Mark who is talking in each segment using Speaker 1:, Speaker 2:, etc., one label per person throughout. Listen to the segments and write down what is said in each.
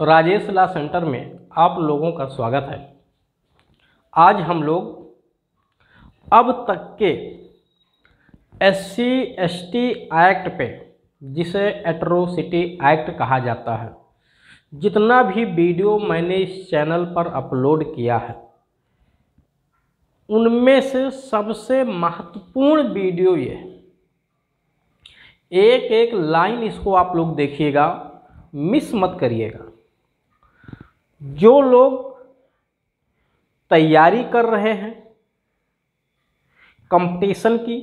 Speaker 1: राजेश ला centre में आप लोगों का स्वागत है। आज हम लोग अब तक के S C, S T act पे, जिसे एट्रोसिटी एक्ट कहा जाता है, जितना भी वीडियो मैंने इस चैनल पर अपलोड किया है, उनमें से सबसे महत्वपूर्ण वीडियो ये एक एक लाइन इसको आप लोग देखिएगा, मिस मत करिएगा। जो लोग तैयारी कर रहे हैं कंपटीशन की,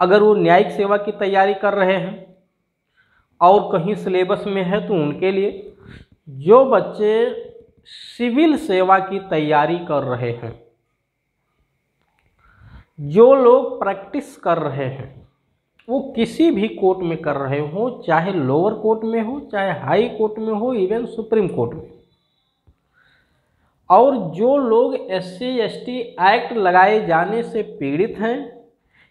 Speaker 1: अगर वो न्यायिक सेवा की तैयारी कर रहे हैं और कहीं सिलेबस में है तो उनके लिए जो बच्चे सिविल सेवा की तैयारी कर रहे हैं, जो लोग प्रैक्टिस कर रहे हैं वो किसी भी कोर्ट में कर रहे हो, चाहे लोअर कोर्ट में हो, चाहे हाई कोर्ट में हो इवन सुप्रीम कोर्ट में। और जो लोग S C S T act लगाए जाने से पीड़ित हैं,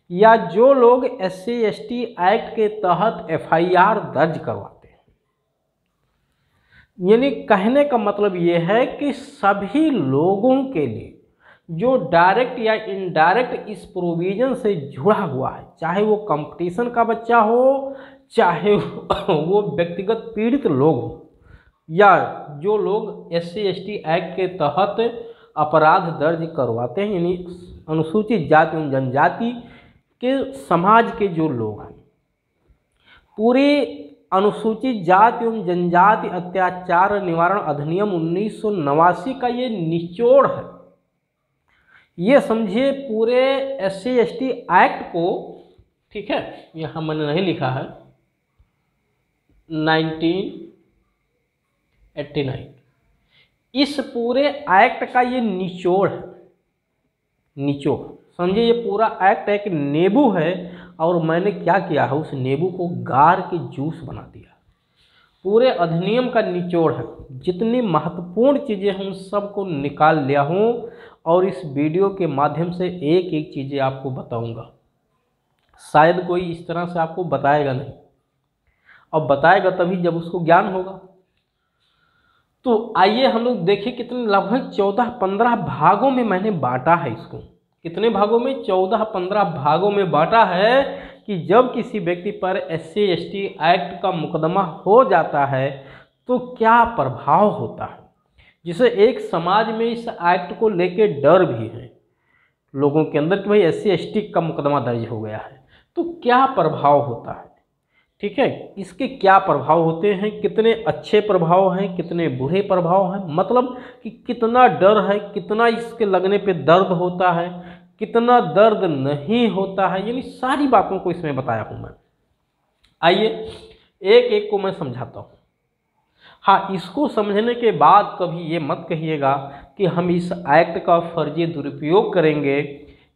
Speaker 1: या जो लोग S C S T act के तहत एफ़ आई आर दर्ज करवाते हैं। यानी कहने का मतलब ये है कि सभी लोगों के लिए जो डायरेक्ट या इनडायरेक्ट इस प्रोविज़न से जुड़ा हुआ है, चाहे वो कंपटीशन का बच्चा हो, चाहे वो व्यक्तिगत पीड़ित लोग हो, या जो लोग एस सी एक्ट के तहत अपराध दर्ज करवाते हैं, यानी अनुसूचित जाति एवं जनजाति के समाज के जो लोग हैं, पूरे अनुसूचित जाति एवं जनजाति अत्याचार निवारण अधिनियम उन्नीस सौ नवासी का ये निचोड़ है। ये समझिए पूरे S C S T act को, ठीक है, यहाँ मैंने नहीं लिखा है, नाइनटीन एट्टी नाइन। इस पूरे एक्ट का ये निचोड़ निचोड़। समझिए ये पूरा एक्ट एक नींबू है, और मैंने क्या किया है, उस नींबू को गार के जूस बना दिया। पूरे अधिनियम का निचोड़ है। जितनी महत्वपूर्ण चीज़ें हैं उन सबको निकाल लिया हूँ और इस वीडियो के माध्यम से एक एक चीज़ें आपको बताऊँगा। शायद कोई इस तरह से आपको बताएगा नहीं। और बताएगा तभी जब उसको ज्ञान होगा। तो आइए हम लोग देखें कितने लगभग चौदह पंद्रह भागों में मैंने बांटा है इसको। कितने भागों में? चौदह पंद्रह भागों में बांटा है कि जब किसी व्यक्ति पर एस सी एक्ट का मुकदमा हो जाता है तो क्या प्रभाव होता है? जिसे एक समाज में इस एक्ट को लेके डर भी है। लोगों के अंदर कि भाई एस सी का मुकदमा दर्ज हो गया है तो क्या प्रभाव होता है? ठीक है, इसके क्या प्रभाव होते हैं? कितने अच्छे प्रभाव हैं, कितने बुरे प्रभाव हैं? मतलब कि कितना डर है, कितना इसके लगने पे दर्द होता है, कितना दर्द नहीं होता है, यानी सारी बातों को इसमें बताया हूँ मैं। आइए एक एक को मैं समझाता हूँ। हाँ इसको समझने के बाद कभी ये मत कहिएगा कि हम इस एक्ट का फर्जी दुरुपयोग करेंगे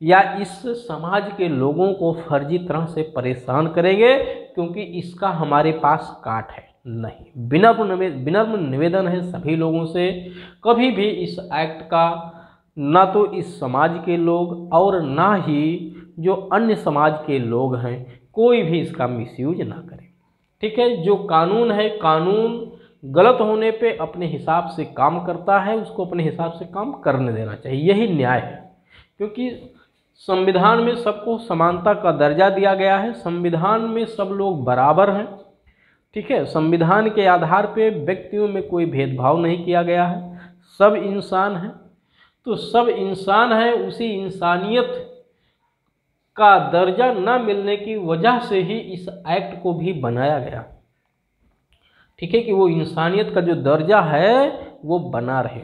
Speaker 1: या इस समाज के लोगों को फर्जी तरह से परेशान करेंगे, क्योंकि इसका हमारे पास काट है। नहीं, बिना विनम्र निवेदन है सभी लोगों से, कभी भी इस एक्ट का ना तो इस समाज के लोग और ना ही जो अन्य समाज के लोग हैं, कोई भी इसका मिसयूज ना करें। ठीक है, जो कानून है, कानून गलत होने पे अपने हिसाब से काम करता है, उसको अपने हिसाब से काम करने देना चाहिए। यही न्याय है। क्योंकि संविधान में सबको समानता का दर्जा दिया गया है। संविधान में सब लोग बराबर हैं। ठीक है? संविधान के आधार पे व्यक्तियों में कोई भेदभाव नहीं किया गया है। सब इंसान हैं। तो सब इंसान है, उसी इंसानियत का दर्जा न मिलने की वजह से ही इस एक्ट को भी बनाया गया। ठीक है कि वो इंसानियत का जो दर्जा है, वो बना रहे।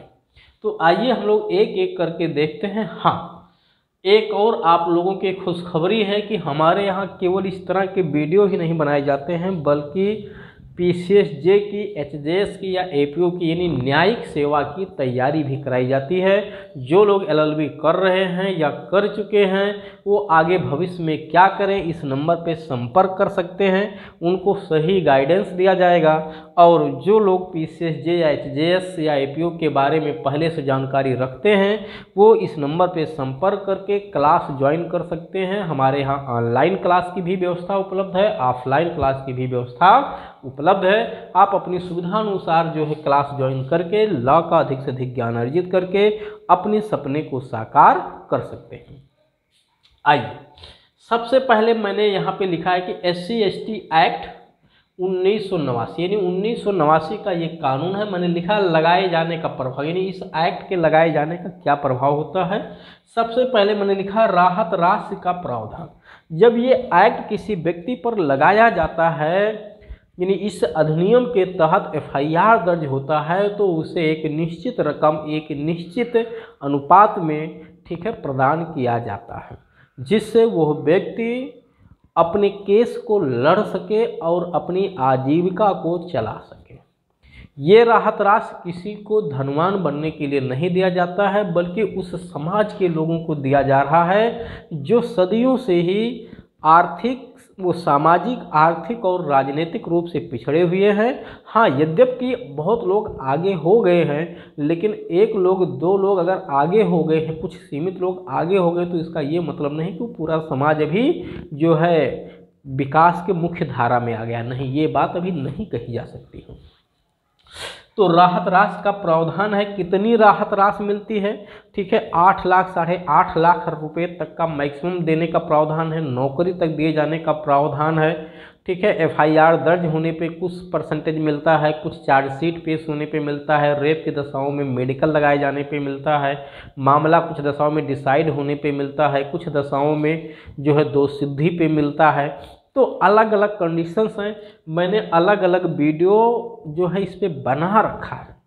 Speaker 1: तो आइए हम लोग एक एक करके देखते हैं। हाँ एक और आप लोगों की खुशखबरी है कि हमारे यहाँ केवल इस तरह के वीडियो ही नहीं बनाए जाते हैं, बल्कि पी सी एस जे की एच जे एस की या ए पी ओ की, यानी न्यायिक सेवा की तैयारी भी कराई जाती है। जो लोग एल एल बी कर रहे हैं या कर चुके हैं, वो आगे भविष्य में क्या करें, इस नंबर पे संपर्क कर सकते हैं। उनको सही गाइडेंस दिया जाएगा। और जो लोग पी सी एस जे या एच जे एस या ए पी ओ के बारे में पहले से जानकारी रखते हैं, वो इस नंबर पर संपर्क करके क्लास ज्वाइन कर सकते हैं। हमारे यहाँ ऑनलाइन क्लास की भी व्यवस्था उपलब्ध है, ऑफलाइन क्लास की भी व्यवस्था उपलब्ध है। आप अपनी सुविधानुसार जो है क्लास ज्वाइन करके, लॉ का अधिक से अधिक ज्ञान अर्जित करके अपने सपने को साकार कर सकते हैं। आइए, सबसे पहले मैंने यहाँ पे लिखा है कि एस सी एक्ट उन्नीस सौ नवासी, यानी उन्नीस सौ नवासी का ये कानून है, मैंने लिखा, लगाए जाने का प्रभाव, यानी इस एक्ट के लगाए जाने का क्या प्रभाव होता है? सबसे पहले मैंने लिखा, राहत राशि का प्रावधान। जब ये एक्ट किसी व्यक्ति पर लगाया जाता है, यानी इस अधिनियम के तहत एफआईआर दर्ज होता है तो उसे एक निश्चित रकम, एक निश्चित अनुपात में, ठीक है, प्रदान किया जाता है, जिससे वह व्यक्ति अपने केस को लड़ सके और अपनी आजीविका को चला सके। ये राहत राश किसी को धनवान बनने के लिए नहीं दिया जाता है, बल्कि उस समाज के लोगों को दिया जा रहा है, जो सदियों से ही आर्थिक वो सामाजिक, आर्थिक और राजनीतिक रूप से पिछड़े हुए हैं। हाँ यद्यपि बहुत लोग आगे हो गए हैं, लेकिन एक लोग, दो लोग अगर आगे हो गए हैं, कुछ सीमित लोग आगे हो गए तो इसका ये मतलब नहीं कि पूरा समाज अभी जो है विकास के मुख्य धारा में आ गया। नहीं, ये बात अभी नहीं कही जा सकती है। तो राहत राशि का प्रावधान है, कितनी राहत राशि मिलती है? ठीक है, आठ लाख, साढ़े आठ लाख रुपए तक का मैक्सिमम देने का प्रावधान है, नौकरी तक दिए जाने का प्रावधान है। ठीक है, एफआईआर दर्ज होने पे कुछ परसेंटेज मिलता है, कुछ चार्जशीट पेश होने पे मिलता है, रेप की दशाओं में मेडिकल लगाए जाने पे मिलता है, मामला कुछ दशाओं में डिसाइड होने पे मिलता है, कुछ दशाओं में जो है दो सिद्धि पे मिलता है। तो अलग अलग कंडीशंस हैं। मैंने अलग अलग वीडियो जो है इस पर बना रखा है।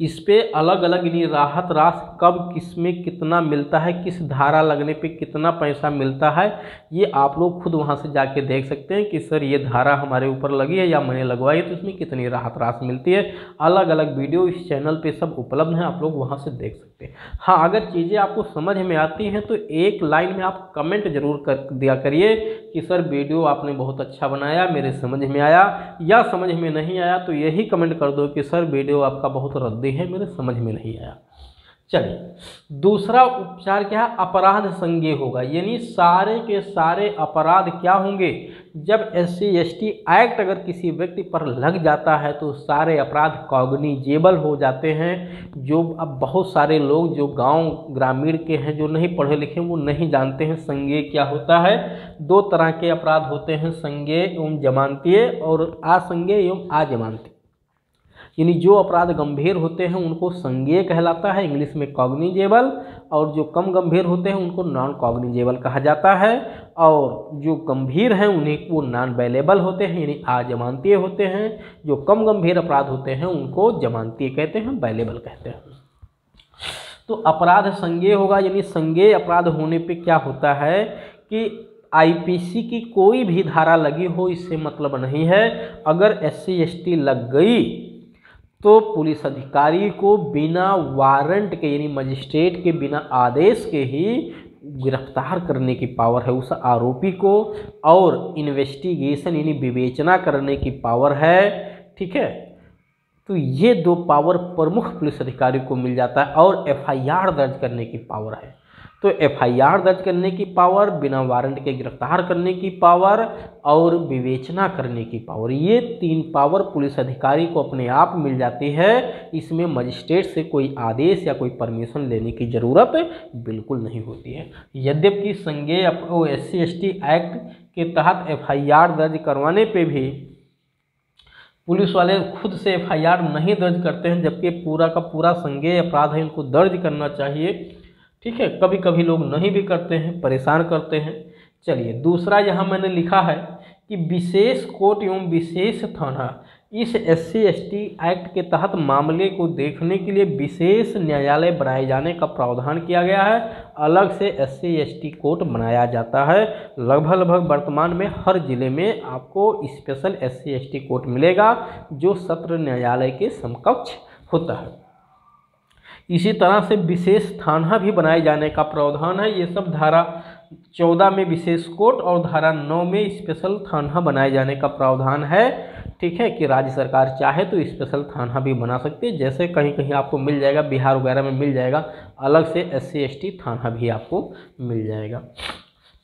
Speaker 1: इस पर अलग अलग यानी राहत राशि कब किसमें कितना मिलता है, किस धारा लगने पे कितना पैसा मिलता है, ये आप लोग खुद वहाँ से जाके देख सकते हैं कि सर ये धारा हमारे ऊपर लगी है या मैंने लगवाई है तो इसमें कितनी राहत राशि मिलती है। अलग अलग वीडियो इस चैनल पे सब उपलब्ध हैं, आप लोग वहाँ से देख सकते हैं। हाँ अगर चीज़ें आपको समझ में आती हैं तो एक लाइन में आप कमेंट ज़रूर कर दिया करिए कि सर वीडियो आपने बहुत अच्छा बनाया, मेरे समझ में आया, या समझ में नहीं आया तो यही कमेंट कर दो कि सर वीडियो आपका बहुत रद्दी है, मेरे समझ में नहीं आया। चलिए, दूसरा उपचार क्या है? अपराध संज्ञेय होगा। यानी सारे के सारे अपराध क्या होंगे? जब S C S T act अगर किसी व्यक्ति पर लग जाता है तो सारे अपराध कॉग्निजेबल हो जाते हैं। जो अब बहुत सारे लोग, जो गाँव, ग्रामीण के हैं, जो नहीं पढ़े लिखे वो नहीं जानते हैं संज्ञेय क्या होता है। दो तरह के अपराध होते हैं संज्ञेय एवं जमानतीय और असंज्ञेय एवं आजमानतीय यानी जो अपराध गंभीर होते हैं, उनको संज्ञेय कहलाता है, इंग्लिश में कॉग्निजेबल, और जो कम गंभीर होते हैं, उनको नॉन कॉग्निजेबल कहा जाता है, और जो गंभीर हैं, उन्हें वो नॉन बैलेबल होते हैं, यानी आजमानतीय होते हैं, जो कम गंभीर अपराध होते हैं, उनको जमानतीय कहते हैं बैलेबल कहते हैं। तो अपराध संज्ञेय होगा, यानी संज्ञेय अपराध होने पे क्या होता है कि आईपीसी की कोई भी धारा लगी हो, इससे मतलब नहीं है। अगर एस सी लग गई तो पुलिस अधिकारी को बिना वारंट के, यानी मजिस्ट्रेट के, बिना आदेश के ही गिरफ़्तार करने की पावर है उस आरोपी को, और इन्वेस्टिगेशन यानी विवेचना करने की पावर है, ठीक है? तो ये दो पावर प्रमुख पुलिस अधिकारी को मिल जाता है और एफआईआर दर्ज करने की पावर है। तो एफआईआर दर्ज करने की पावर, बिना वारंट के गिरफ़्तार करने की पावर और विवेचना करने की पावर। ये तीन पावर पुलिस अधिकारी को अपने आप मिल जाती है। इसमें मजिस्ट्रेट से कोई आदेश या कोई परमिशन लेने की ज़रूरत बिल्कुल नहीं होती है। यद्यपि संज्ञेय एस सी एक्ट के तहत एफआईआर दर्ज करवाने पे भी पुलिस वाले खुद से एफआईआर नहीं दर्ज करते हैं, जबकि पूरा का पूरा संज्ञेय अपराध है, इनको दर्ज करना चाहिए। ठीक है? कभी कभी लोग नहीं भी करते हैं, परेशान करते हैं। चलिए, दूसरा यहाँ मैंने लिखा है कि विशेष कोर्ट एवं विशेष थाना इस एस सी एक्ट के तहत मामले को देखने के लिए विशेष न्यायालय बनाए जाने का प्रावधान किया गया है। अलग से एस सी कोर्ट बनाया जाता है। लगभग लगभग वर्तमान में हर ज़िले में आपको स्पेशल एस सी कोर्ट मिलेगा, जो सत्र न्यायालय के समकक्ष होता है। इसी तरह से विशेष थाना भी बनाए जाने का प्रावधान है। ये सब धारा चौदह में विशेष कोर्ट और धारा नौ में स्पेशल थाना बनाए जाने का प्रावधान है। ठीक है कि राज्य सरकार चाहे तो स्पेशल थाना भी बना सकती है। जैसे कहीं कहीं आपको मिल जाएगा, बिहार वगैरह में मिल जाएगा, अलग से एस सी थाना भी आपको मिल जाएगा।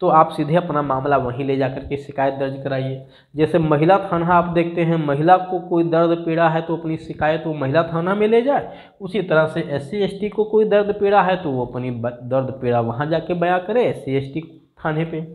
Speaker 1: तो आप सीधे अपना मामला वहीं ले जाकर के शिकायत दर्ज कराइए। जैसे महिला थाना आप देखते हैं, महिला को कोई दर्द, पीड़ा है तो अपनी शिकायत वो महिला थाना में ले जाए। उसी तरह से एस सी को कोई दर्द, पीड़ा है तो वो अपनी दर्द, पीड़ा वहाँ जाके बयां करे एस सी थाने पे।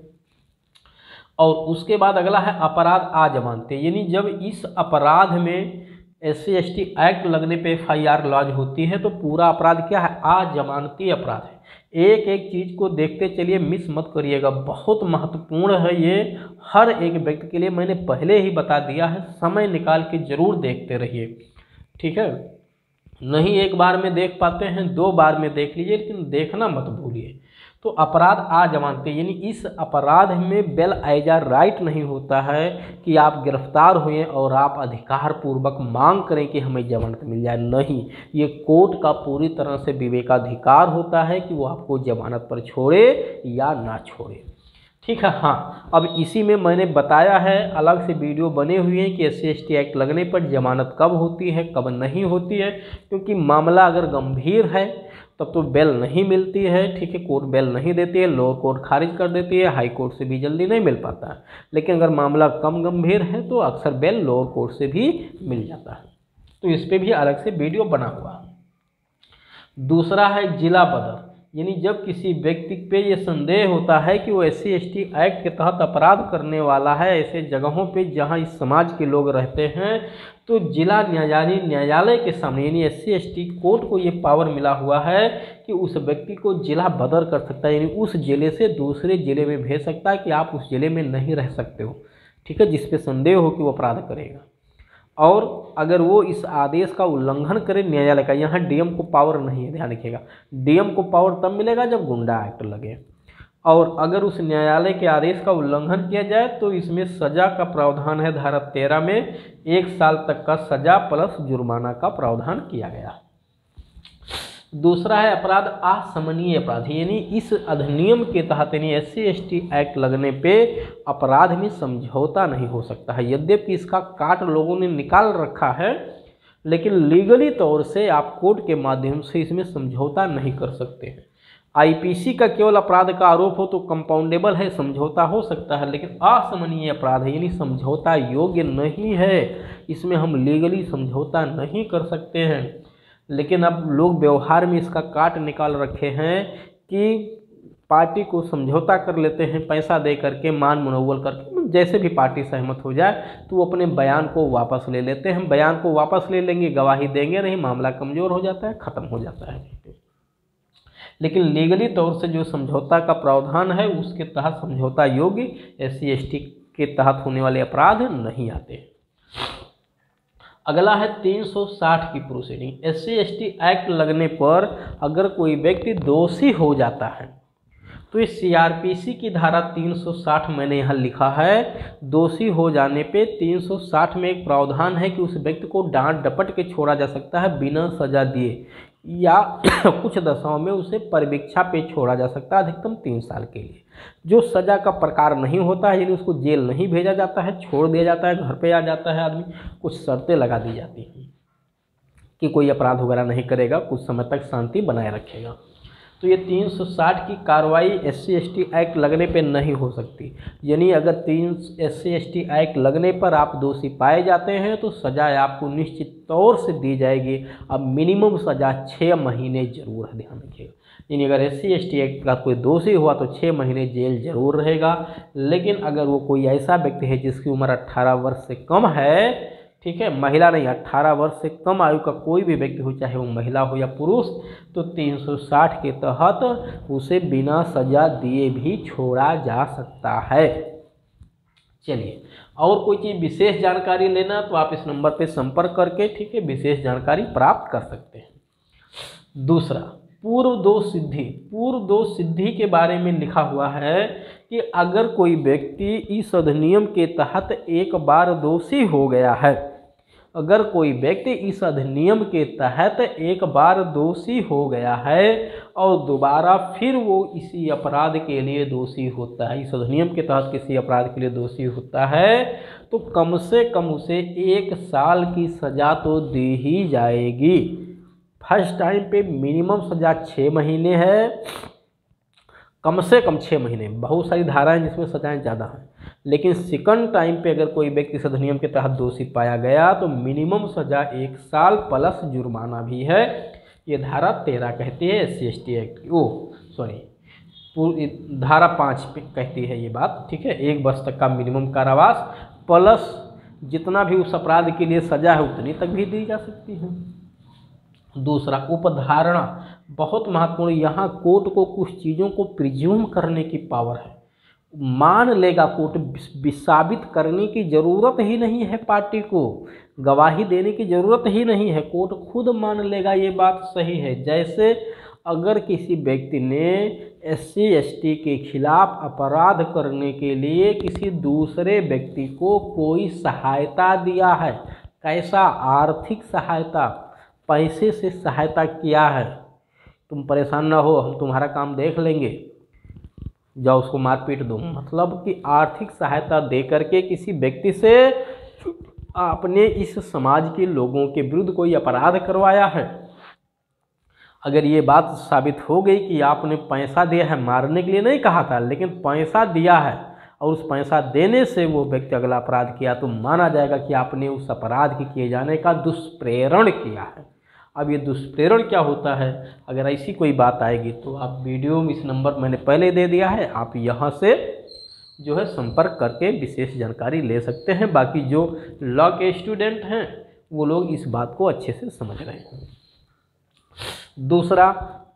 Speaker 1: और उसके बाद अगला है अपराध आ जमानते यानी जब इस अपराध में एस सी एक्ट लगने पे एफ़ आई आर लॉज होती है तो पूरा अपराध क्या है? आ जमानती अपराध है। एक एक चीज़ को देखते चलिए मिस मत करिएगा। बहुत महत्वपूर्ण है ये। हर एक व्यक्ति के लिए मैंने पहले ही बता दिया है, समय निकाल के ज़रूर देखते रहिए। ठीक है? नहीं एक बार में देख पाते हैं, दो बार में देख लीजिए, लेकिन देखना मत भूलिए। तो अपराध आ जमानते, यानी इस अपराध में बेल आइजा राइट नहीं होता है कि आप गिरफ़्तार हुए और आप अधिकार पूर्वक मांग करें कि हमें जमानत मिल जाए। नहीं, ये कोर्ट का पूरी तरह से विवेकाधिकार होता है कि वो आपको जमानत पर छोड़े या ना छोड़े। ठीक है हाँ अब इसी में मैंने बताया है, अलग से वीडियो बने हुए हैं कि एस सी एक्ट लगने पर जमानत कब होती है, कब नहीं होती है, क्योंकि मामला अगर गंभीर है तब तो बेल नहीं मिलती है, ठीक है कोर्ट बेल नहीं देती है लोअर कोर्ट खारिज कर देती है हाई कोर्ट से भी जल्दी नहीं मिल पाता है। लेकिन अगर मामला कम गंभीर है तो अक्सर बेल लोअर कोर्ट से भी मिल जाता है। तो इस पर भी अलग से वीडियो बना हुआ दूसरा है जिला बदर। यानी जब किसी व्यक्ति पे ये संदेह होता है कि वो एस सी एक्ट के तहत अपराध करने वाला है, ऐसे जगहों पे जहाँ इस समाज के लोग रहते हैं तो जिला न्यायालय न्यायालय के सामने यानी एस सी कोर्ट को ये पावर मिला हुआ है कि उस व्यक्ति को जिला बदर कर सकता है, यानी उस ज़िले से दूसरे ज़िले में भेज सकता है कि आप उस ज़िले में नहीं रह सकते हो। ठीक है, जिस पे संदेह हो कि वो अपराध करेगा। और अगर वो इस आदेश का उल्लंघन करे, न्यायालय का, यहाँ डीएम को पावर नहीं है, ध्यान रखिएगा। डीएम को पावर तब मिलेगा जब गुंडा एक्ट लगे। और अगर उस न्यायालय के आदेश का उल्लंघन किया जाए तो इसमें सजा का प्रावधान है, धारा तेरह में एक साल तक का सजा प्लस जुर्माना का प्रावधान किया गया। दूसरा है अपराध असमनीय अपराध, यानी इस अधिनियम के तहत यानी एस सी एक्ट लगने पे अपराध में समझौता नहीं हो सकता है। यद्यपि इसका काट लोगों ने निकाल रखा है, लेकिन लीगली तौर से आप कोर्ट के माध्यम से इसमें समझौता नहीं कर सकते हैं। आईपीसी का केवल अपराध का आरोप हो तो कंपाउंडेबल है, समझौता हो सकता है, लेकिन असमनीय अपराध है, यानी समझौता योग्य नहीं है। इसमें हम लीगली समझौता नहीं कर सकते हैं। लेकिन अब लोग व्यवहार में इसका काट निकाल रखे हैं कि पार्टी को समझौता कर लेते हैं, पैसा दे करके, मान मनोबल करके जैसे भी पार्टी सहमत हो जाए तो वो अपने बयान को वापस ले लेते हैं। बयान को वापस ले लेंगे, गवाही देंगे, नहीं, मामला कमज़ोर हो जाता है, ख़त्म हो जाता है। लेकिन लीगली तौर से जो समझौता का प्रावधान है, उसके तहत समझौता योग्य एस सी के तहत होने वाले अपराध नहीं आते। अगला है 360 की प्रोसीडिंग। एस सी एक्ट लगने पर अगर कोई व्यक्ति दोषी हो जाता है तो इस सीआरपीसी की धारा 360 मैंने यहाँ लिखा है। दोषी हो जाने पे 360 में एक प्रावधान है कि उस व्यक्ति को डांट डपट के छोड़ा जा सकता है, बिना सजा दिए। या कुछ दशाओं में उसे परिवीक्षा पे छोड़ा जा सकता है अधिकतम तीन साल के लिए। जो सज़ा का प्रकार नहीं होता है यदि उसको जेल नहीं भेजा जाता है, छोड़ दिया जाता है, घर पे आ जाता है आदमी, कुछ शर्तें लगा दी जाती हैं कि कोई अपराध वगैरह नहीं करेगा, कुछ समय तक शांति बनाए रखेगा। तो ये 360 की कार्रवाई S C S T act लगने पे नहीं हो सकती। यानी अगर तीन S C S T act लगने पर आप दोषी पाए जाते हैं तो सज़ा आपको निश्चित तौर से दी जाएगी। अब मिनिमम सज़ा छः महीने ज़रूर है, ध्यान रखिएगा। यानी अगर S C S T act का कोई दोषी हुआ तो छः महीने जेल ज़रूर रहेगा। लेकिन अगर वो कोई ऐसा व्यक्ति है, जिसकी उम्र अट्ठारह वर्ष से कम है ठीक है? महिला नहीं अट्ठारह वर्ष से कम आयु का कोई भी व्यक्ति हो, चाहे वो महिला हो या पुरुष तो 360 के तहत उसे बिना सजा दिए भी छोड़ा जा सकता है। चलिए, और कोई चीज़ विशेष जानकारी लेना तो आप इस नंबर पे संपर्क करके, ठीक है, विशेष जानकारी प्राप्त कर सकते हैं। दूसरा, पूर्व दो सिद्धि, पूर्व दो सिद्धि के बारे में लिखा हुआ है कि अगर कोई व्यक्ति इस अधिनियम के तहत एक बार दोषी हो गया है अगर कोई व्यक्ति इस अधिनियम के तहत एक बार दोषी हो गया है और दोबारा फिर वो इसी अपराध के लिए दोषी होता है, इस अधिनियम के तहत किसी अपराध के लिए दोषी होता है तो कम से कम उसे एक साल की सज़ा तो दी ही जाएगी। फ़र्स्ट टाइम पे मिनिमम सज़ा छः महीने है कम से कम छः महीने। बहुत सारी धाराएँ जिसमें सजाएँ ज़्यादा हैं। लेकिन सेकंड टाइम पे अगर कोई व्यक्ति इस अधिनियम के तहत दोषी पाया गया तो मिनिमम सजा एक साल प्लस जुर्माना भी है। ये धारा तेरह कहती है एस सी एक्ट की। ओ सॉरी धारा पाँच कहती है ये बात, ठीक है? एक वर्ष तक का मिनिमम कारावास प्लस जितना भी उस अपराध के लिए सजा है, उतनी तक भी दी जा सकती है। दूसरा, उपधारणा। बहुत महत्वपूर्ण। यहाँ कोर्ट को कुछ चीज़ों को प्रिज्यूम करने की पावर है। मान लेगा कोर्ट साबित करने की ज़रूरत ही नहीं है पार्टी को। गवाही देने की ज़रूरत ही नहीं है। कोर्ट खुद मान लेगा ये बात सही है। जैसे अगर किसी व्यक्ति ने एस सी के खिलाफ अपराध करने के लिए किसी दूसरे व्यक्ति को कोई सहायता दिया है, कैसा आर्थिक सहायता, पैसे से सहायता किया है तुम परेशान ना हो, हम तुम्हारा काम देख लेंगे। जाओ उसको मारपीट दो। मतलब कि आर्थिक सहायता दे करके किसी व्यक्ति से आपने इस समाज के लोगों के विरुद्ध कोई अपराध करवाया है? अगर ये बात साबित हो गई कि आपने पैसा दिया है, मारने के लिए नहीं कहा था, लेकिन पैसा दिया है और उस पैसा देने से वो व्यक्ति अगला अपराध किया तो माना जाएगा कि आपने उस अपराध के किए जाने का दुष्प्रेरण किया है। अब ये दुष्प्रेरण क्या होता है? अगर ऐसी कोई बात आएगी तो आप वीडियो में इस नंबर मैंने पहले दे दिया है, आप यहाँ से जो है संपर्क करके विशेष जानकारी ले सकते हैं। बाकी जो लॉ के स्टूडेंट हैं, वो लोग इस बात को अच्छे से समझ रहे हैं। दूसरा,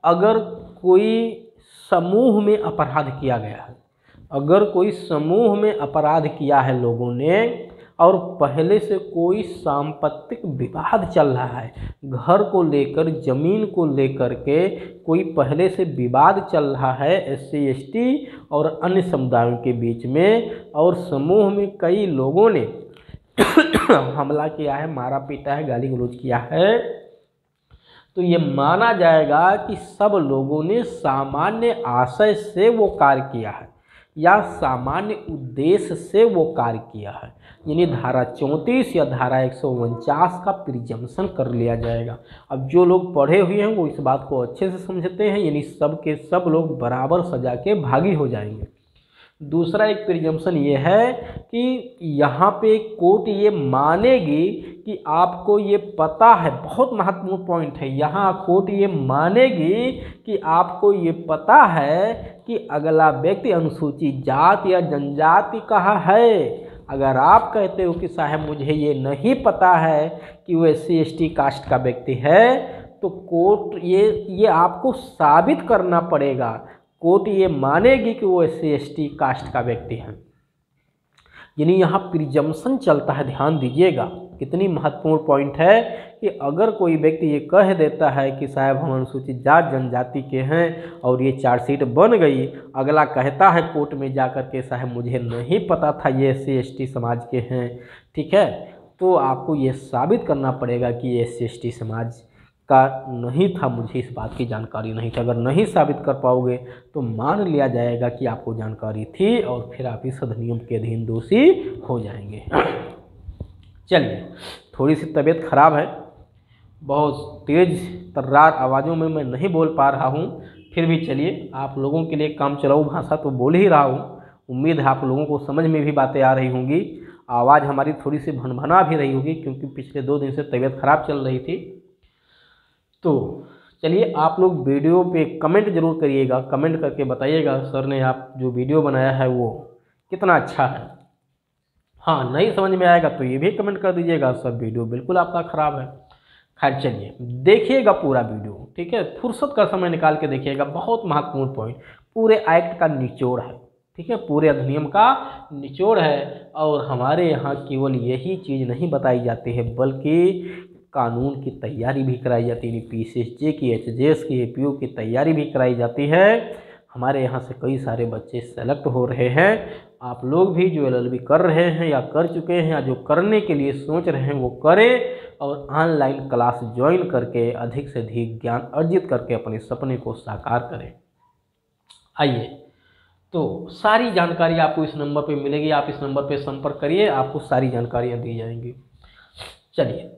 Speaker 1: अगर कोई समूह में अपराध किया गया है, अगर कोई समूह में अपराध किया है लोगों ने और पहले से कोई सांपत्तिक विवाद चल रहा है। घर को लेकर, ज़मीन को लेकर के कोई पहले से विवाद चल रहा है एस सी और अन्य समुदायों के बीच में और समूह में कई लोगों ने हमला किया है, मारा पीटा है, गाली गलौज किया है। तो ये माना जाएगा कि सब लोगों ने सामान्य आशय से वो कार्य किया है। या सामान्य उद्देश्य से वो कार्य किया है। यानी धारा चौंतीस या धारा एक सौ उनचास का प्रिजम्सन कर लिया जाएगा। अब जो लोग पढ़े हुए हैं, वो इस बात को अच्छे से समझते हैं, यानी सब के सब लोग बराबर सजा के भागी हो जाएँगे। दूसरा एक प्रिजम्सन ये है कि यहाँ पे कोर्ट ये मानेगी कि आपको ये पता है, बहुत महत्वपूर्ण पॉइंट है। यहाँ कोर्ट ये मानेगी कि आपको ये पता है कि अगला व्यक्ति अनुसूचित जाति या जनजाति का है। अगर आप कहते हो कि साहब मुझे ये नहीं पता है कि वो एस सी कास्ट का व्यक्ति है तो कोर्ट ये ये आपको साबित करना पड़ेगा। कोर्ट ये मानेगी कि वो एस सी कास्ट का व्यक्ति है। यानी यहाँ प्रिजम्सन चलता है, ध्यान दीजिएगा। कितनी महत्वपूर्ण पॉइंट है कि अगर कोई व्यक्ति ये कह देता है कि साहब हम अनुसूचित जात जनजाति के हैं और ये चार्जशीट बन गई, अगला कहता है कोर्ट में जा कर के, साहब, मुझे नहीं पता था ये एस सी समाज के हैं। ठीक है? तो आपको ये साबित करना पड़ेगा कि ये एस सी समाज का नहीं था। मुझे इस बात की जानकारी नहीं थी। अगर नहीं साबित कर पाओगे तो मान लिया जाएगा कि आपको जानकारी थी और फिर आप इस अधिनियम के अधीन दोषी हो जाएँगे। चलिए, थोड़ी सी तबीयत ख़राब है। बहुत तेज़, तर्रार आवाज़ों में मैं नहीं बोल पा रहा हूँ। फिर भी चलिए, आप लोगों के लिए काम चलाऊ भाषा तो बोल ही रहा हूँ। उम्मीद है आप लोगों को समझ में भी बातें आ रही होंगी। आवाज़ हमारी थोड़ी सी भनभना भी रही होगी क्योंकि पिछले दो दिन से तबीयत ख़राब चल रही थी। तो चलिए, आप लोग वीडियो पे कमेंट ज़रूर करिएगा। कमेंट करके बताइएगा, सर ने आप जो वीडियो बनाया है वो कितना अच्छा है। हाँ नहीं समझ में आएगा तो ये भी कमेंट कर दीजिएगा सर वीडियो बिल्कुल आपका ख़राब है। खैर चलिए, देखिएगा पूरा वीडियो ठीक है? फुर्सत का समय निकाल के देखिएगा, बहुत महत्वपूर्ण पॉइंट पूरे एक्ट का निचोड़ है, ठीक है? पूरे अधिनियम का निचोड़ है और हमारे यहाँ केवल यही चीज़ नहीं बताई जाती है, बल्कि कानून की तैयारी भी कराई जाती है पी सी एस जे की एच जे एस की ए पी ओ की तैयारी भी कराई जाती है। हमारे यहाँ से कई सारे बच्चे सेलेक्ट हो रहे हैं। आप लोग भी जो एल कर रहे हैं या कर चुके हैं या जो करने के लिए सोच रहे हैं, वो करें और ऑनलाइन क्लास ज्वाइन करके अधिक से अधिक ज्ञान अर्जित करके अपने सपने को साकार करें। आइए तो सारी जानकारी आपको इस नंबर पे मिलेगी। आप इस नंबर पे संपर्क करिए, आपको सारी जानकारियाँ दी जाएँगी। चलिए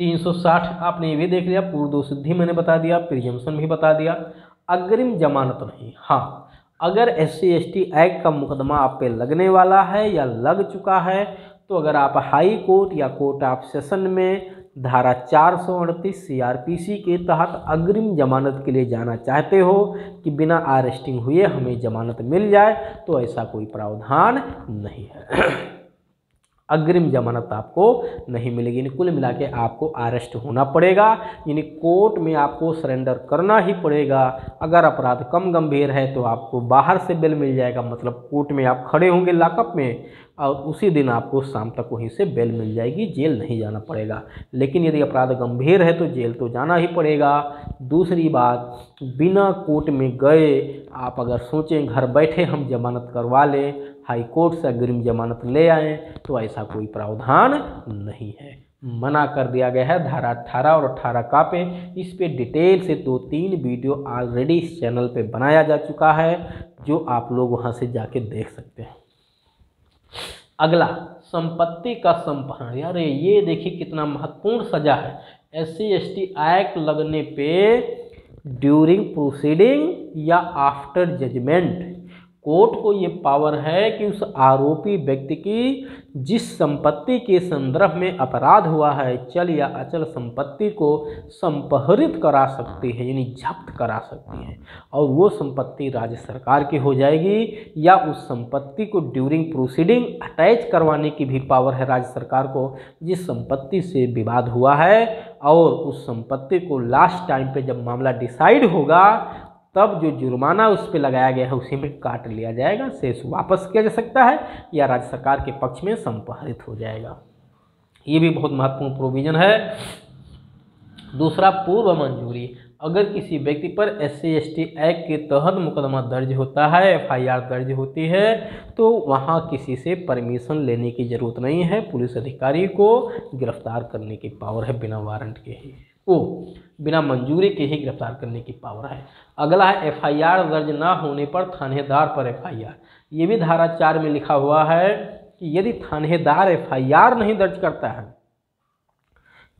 Speaker 1: 360 आपने ये भी देख लिया, पूर्व दो सिद्धि मैंने बता दिया प्रिजम्सन भी बता दिया। अग्रिम जमानत नहीं। हाँ अगर एस सी एस एक्ट का मुकदमा आप पे लगने वाला है या लग चुका है तो अगर आप हाई कोर्ट या कोर्ट ऑफ़ सेशन में धारा चार सौ अड़तीस सी के तहत अग्रिम जमानत के लिए जाना चाहते हो कि बिना अरेस्टिंग हुए हमें जमानत मिल जाए तो ऐसा कोई प्रावधान नहीं है। अग्रिम जमानत आपको नहीं मिलेगी। यानी कुल मिला के आपको अरेस्ट होना पड़ेगा। यानी कोर्ट में आपको सरेंडर करना ही पड़ेगा। अगर अपराध कम गंभीर है तो आपको बाहर से बेल मिल जाएगा। मतलब कोर्ट में आप खड़े होंगे लाकअप में और उसी दिन आपको शाम तक वहीं से बेल मिल जाएगी। जेल नहीं जाना पड़ेगा। लेकिन यदि अपराध गंभीर है तो जेल तो जाना ही पड़ेगा। दूसरी बात, बिना कोर्ट में गए आप अगर सोचें घर बैठे हम जमानत करवा लें हाई कोर्ट से अग्रिम जमानत ले आए तो ऐसा कोई प्रावधान नहीं है। मना कर दिया गया है धारा अट्ठारह और अट्ठारह का पे। इस पे डिटेल से दो तीन वीडियो ऑलरेडी इस चैनल पे बनाया जा चुका है, जो आप लोग वहाँ से जाके देख सकते हैं। अगला, संपत्ति का संपहरण यार ये देखिए कितना महत्वपूर्ण सजा है। S C S T act लगने पे ड्यूरिंग प्रोसीडिंग या आफ्टर जजमेंट कोर्ट को ये पावर है कि उस आरोपी व्यक्ति की जिस संपत्ति के संदर्भ में अपराध हुआ है, चल या अचल संपत्ति को संपहरित करा सकती है, यानी जब्त करा सकती है, और वो संपत्ति राज्य सरकार की हो जाएगी, या उस संपत्ति को ड्यूरिंग प्रोसीडिंग अटैच करवाने की भी पावर है राज्य सरकार को, जिस संपत्ति से विवाद हुआ है, और उस संपत्ति को लास्ट टाइम पे जब मामला डिसाइड होगा तब जो जुर्माना उस पर लगाया गया है, उसी में काट लिया जाएगा, शेष वापस किया जा सकता है या राज्य सरकार के पक्ष में संपादित हो जाएगा। ये भी बहुत महत्वपूर्ण प्रोविज़न है। दूसरा, पूर्व मंजूरी। अगर किसी व्यक्ति पर S C S T act के तहत मुकदमा दर्ज होता है एफ़ आई आर दर्ज होती है तो वहाँ किसी से परमिशन लेने की ज़रूरत नहीं है। पुलिस अधिकारी को गिरफ़्तार करने की पावर है बिना वारंट के ही। वो बिना मंजूरी के ही गिरफ़्तार करने की पावर है। अगला है, एफआईआर दर्ज ना होने पर थानेदार पर एफआईआर। ये भी धारा चार में लिखा हुआ है कि यदि थानेदार एफआईआर नहीं दर्ज करता है,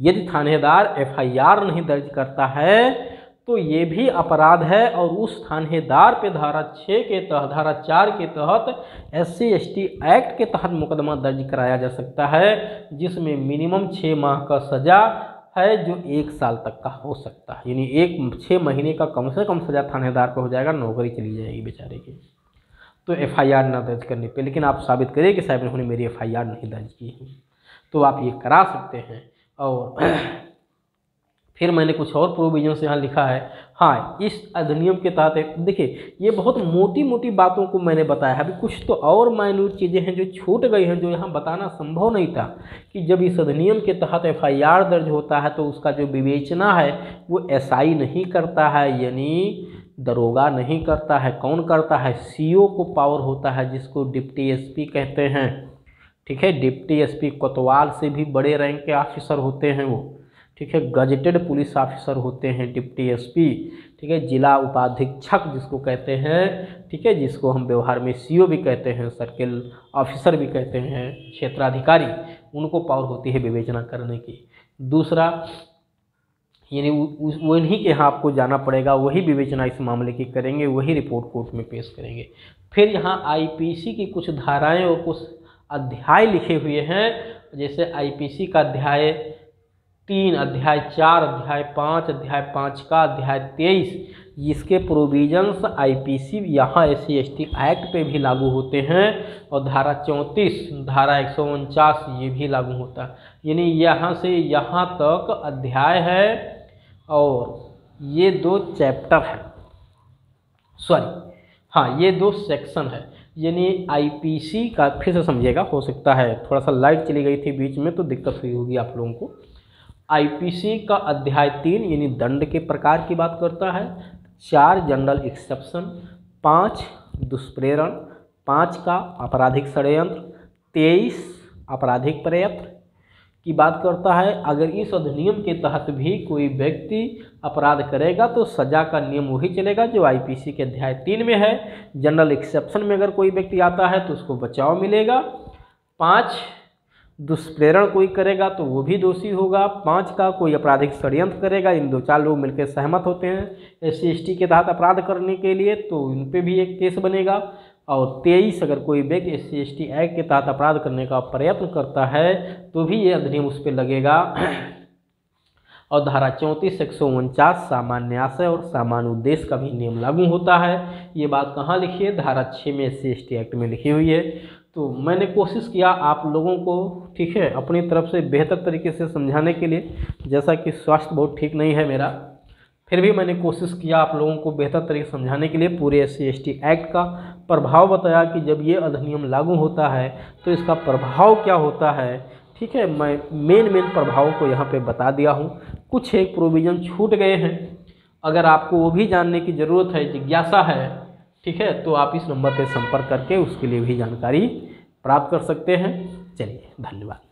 Speaker 1: यदि थानेदार एफआईआर नहीं दर्ज करता है तो ये भी अपराध है और उस थानेदार पे धारा छः के तहत, धारा चार के तहत S C S T act के तहत मुकदमा दर्ज कराया जा सकता है, जिसमें मिनिमम छः माह का सज़ा है जो एक साल तक का हो सकता है। यानी एक छः महीने का कम से कम सज़ा थानेदार पर हो जाएगा, नौकरी चली जाएगी बेचारे की। तो एफ़ आई आर ना दर्ज करने पे, लेकिन आप साबित करिए कि साहब इन्होंने मेरी एफ़ आई आर नहीं दर्ज की है। तो आप ये करा सकते हैं और फिर मैंने कुछ और प्रोविज़न यहाँ लिखा है। हाँ इस अधिनियम के तहत देखिए, ये बहुत मोटी मोटी बातों को मैंने बताया। है अभी कुछ तो और माइन्यूट चीज़ें हैं जो छूट गई हैं, जो यहाँ बताना संभव नहीं था कि जब इस अधिनियम के तहत एफआईआर दर्ज होता है तो उसका जो विवेचना है, वो एसआई नहीं करता है, यानी दरोगा नहीं करता है। कौन करता है? सीओ को पावर होता है, जिसको डिप्टी एसपी कहते हैं। ठीक है, डिप्टी एसपी कोतवाल से भी बड़े रैंक के ऑफिसर होते हैं वो। ठीक है गजेटेड पुलिस ऑफिसर होते हैं, डिप्टी एसपी, ठीक है, जिला उपाधीक्षक जिसको कहते हैं, ठीक है, जिसको हम व्यवहार में सीओ भी कहते हैं, सर्किल ऑफिसर भी कहते हैं, क्षेत्राधिकारी, उनको पावर होती है विवेचना करने की। दूसरा, यानी वही के यहाँ आपको जाना पड़ेगा, वही विवेचना इस मामले की करेंगे, वही रिपोर्ट कोर्ट में पेश करेंगे। फिर यहाँ आईपीसी की कुछ धाराएँ और कुछ अध्याय लिखे हुए हैं, जैसे आईपीसी का अध्याय तीन अध्याय, चार अध्याय, पाँच अध्याय, पाँच का अध्याय तेईस जिसके प्रोविजंस आईपीसी यहाँ एस सी एक्ट पे भी लागू होते हैं, और धारा चौंतीस, धारा एक सौ उनचास, ये भी लागू होता है। यानी यहाँ से यहाँ तक अध्याय है, और ये दो चैप्टर है। सॉरी हाँ ये दो सेक्शन है। यानी आईपीसी का फिर से समझिएगा, हो सकता है थोड़ा सा लाइट चली गई थी बीच में तो दिक्कत हुई होगी आप लोगों को। आईपीसी का अध्याय तीन, यानी दंड के प्रकार की बात करता है। चार जनरल एक्सेप्शन पाँच, दुष्प्रेरण। पाँच का आपराधिक षडयंत्र। तेईस, आपराधिक प्रयत्न। की बात करता है, अगर इस अधिनियम के तहत भी कोई व्यक्ति अपराध करेगा तो सज़ा का नियम वही चलेगा जो आईपीसी के अध्याय तीन में है। जनरल एक्सेप्शन में अगर कोई व्यक्ति आता है तो उसको बचाव मिलेगा। पाँच दुष्प्रेरण कोई करेगा तो वो भी दोषी होगा। पाँच का कोई आपराधिक षडयंत्र करेगा, इन दो चार लोग मिलकर सहमत होते हैं। एस सी के तहत अपराध करने के लिए तो इन पर भी एक केस बनेगा। और तेईस, अगर कोई व्यक्ति एस सी एक्ट के तहत अपराध करने का प्रयत्न करता है तो भी ये अधिनियम उस पर लगेगा। और धारा चौंतीस, एक सौ उनचास, सामान्य आशय और सामान्य उद्देश्य का भी नियम लागू होता है। ये बात कहाँ लिखी है? धारा छः में एस सी एक्ट में लिखी हुई है। तो मैंने कोशिश किया आप लोगों को, ठीक है, अपनी तरफ़ से बेहतर तरीके से समझाने के लिए, जैसा कि स्वास्थ्य बहुत ठीक नहीं है मेरा, फिर भी मैंने कोशिश किया आप लोगों को बेहतर तरीके समझाने के लिए, पूरे एस सी एक्ट का प्रभाव बताया कि जब ये अधिनियम लागू होता है तो इसका प्रभाव क्या होता है, ठीक है, मैं मेन मेन प्रभाव को यहाँ पे बता दिया हूँ। कुछ एक प्रोविज़न छूट गए हैं। अगर आपको वो भी जानने की ज़रूरत है, जिज्ञासा है ठीक है? तो आप इस नंबर पर संपर्क करके उसके लिए भी जानकारी प्राप्त कर सकते हैं। चलिए, धन्यवाद।